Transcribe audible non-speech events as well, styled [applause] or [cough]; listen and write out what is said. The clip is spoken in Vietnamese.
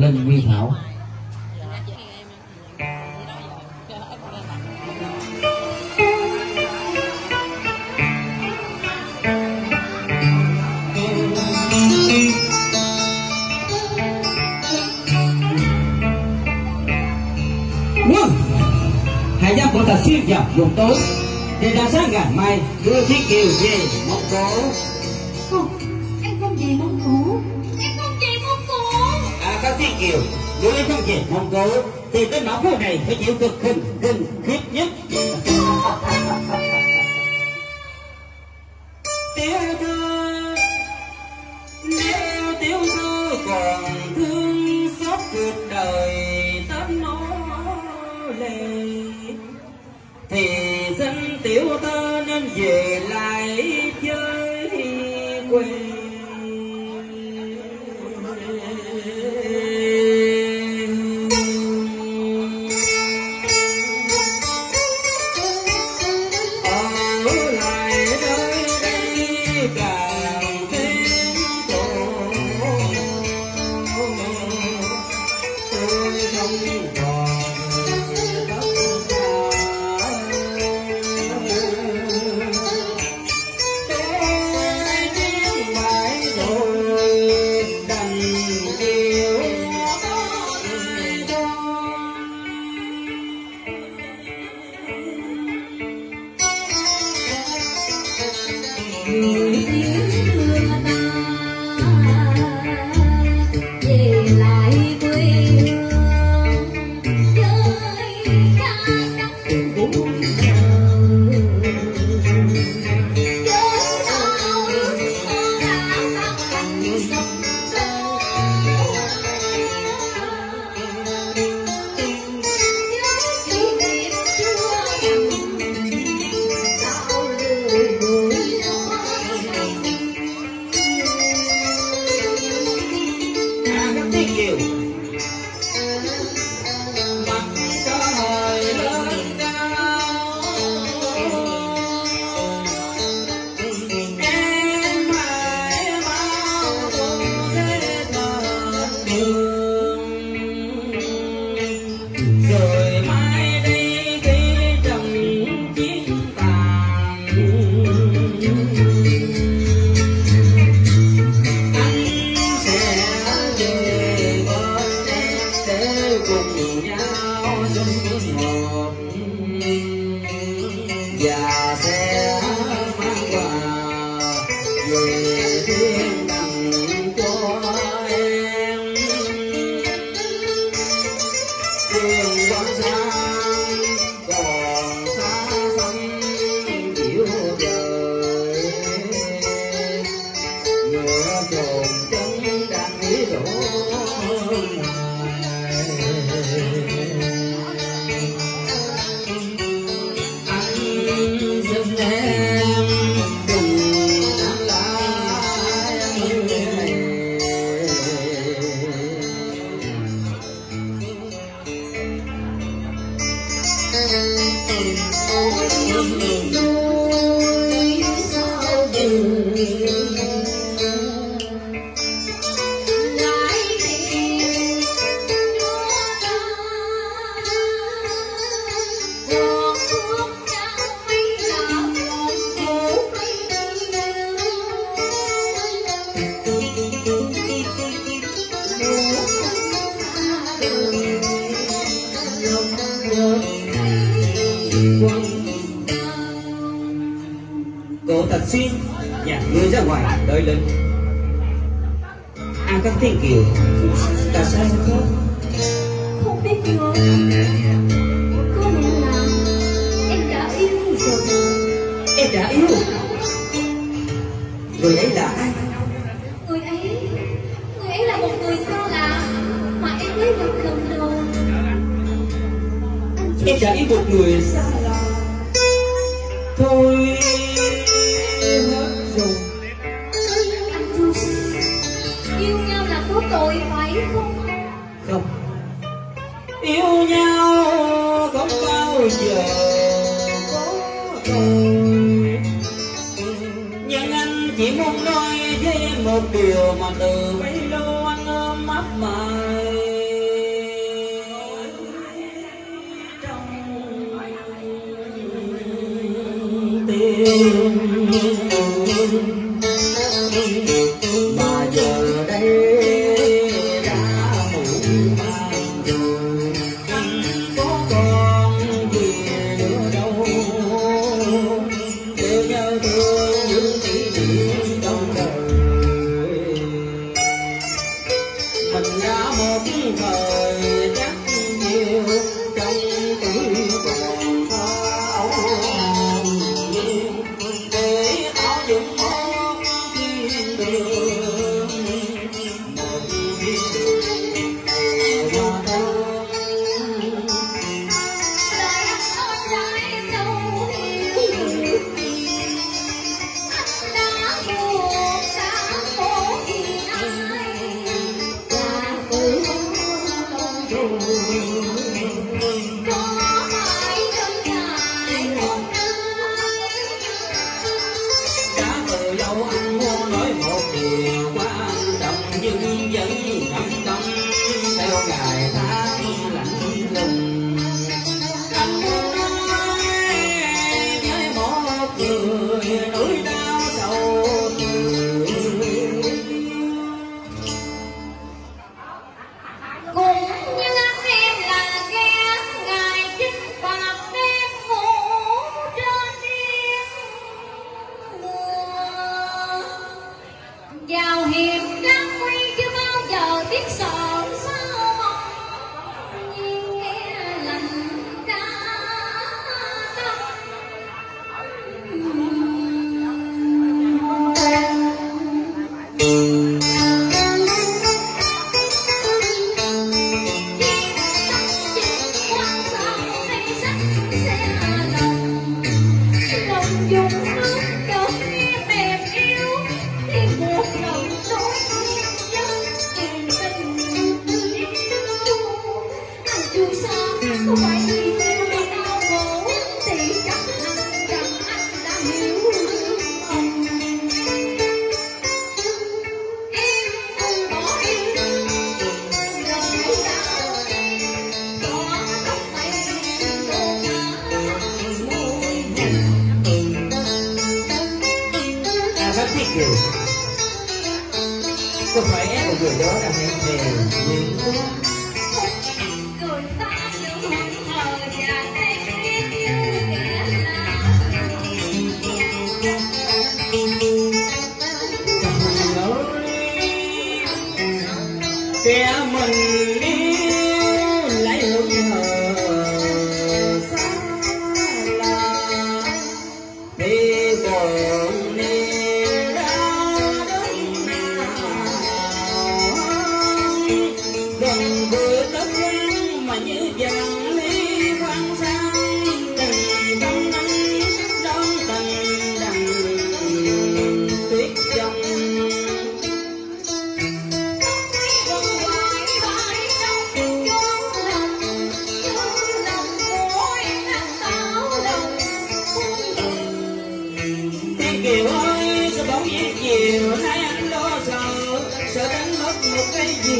Linh nguyên Hảo Quân Hải giam của ta xuyên vào vùng tối Để ta sáng ngày mai, đưa thiết kiều về Mông Cổ kiều Nếu em không về mong Cổ Thì tên mão phu này phải chịu cực hình kinh khiếp nhất. [laughs] Tiểu thư, Nếu tiểu thư còn thương xót cuộc đời tấm nó lệ, thì dân tiểu thư nên về lại rồi mai đây thế trần chiến tàn anh sẽ về bên em để cùng nhau chung một và sẽ Cô thật xin nhà ngươi ra ngoài đợi lệnh An các thiên kiều Ta sai không không biết nữa có lẽ là em đã yêu rồi. Em đã yêu. Người ấy là ai anh một người. Xa lạ Thôi hết rồi anh chu yêu nhau là có tội phải không. Không Yêu nhau không bao giờ có tội. Nhưng anh chỉ muốn nói với em một điều mà từ Thank you. 一管。chiều Cô khỏe một người đó là em đèo nhìn 你的背影。